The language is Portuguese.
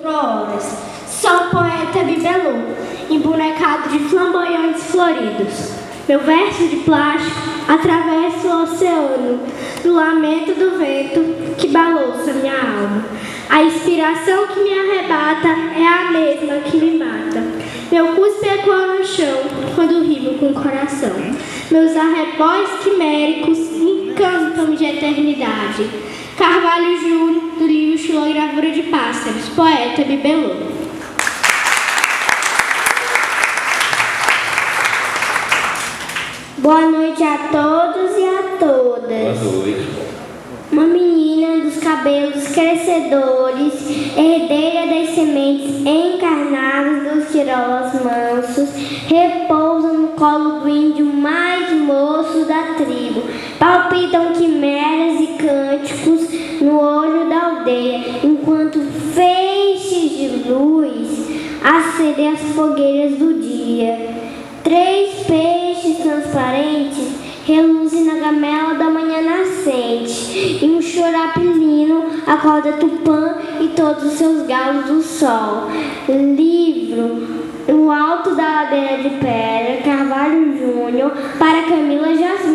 horas. Sou poeta Bibelô, embonecado de flamboyantes floridos. Meu verso de plástico atravessa o oceano, no lamento do vento que balouça minha alma. A inspiração que me arrebata é a mesma que me mata. Meu cuspe ecoa no chão quando rimo com o coração. Meus arrebóis quiméricos encantam de eternidade. Carvalho Júnior, do livro Xilogravura de Pássaros, poeta Bibelô. Boa noite a todos e a todas. Boa noite. Uma menina dos cabelos crescedores, herdeira das sementes encarnadas dos tirolas mansos, repousa tribo. Palpitam quimeras e cânticos no olho da aldeia, enquanto feixes de luz acendem as fogueiras do dia. Três peixes transparentes reluzem na gamela da manhã nascente, e um chorapilino acorda Tupã e todos os seus galos do sol. Livro, no alto da ladeira de pedra, Carvalho Júnior, para Camila Jasmine.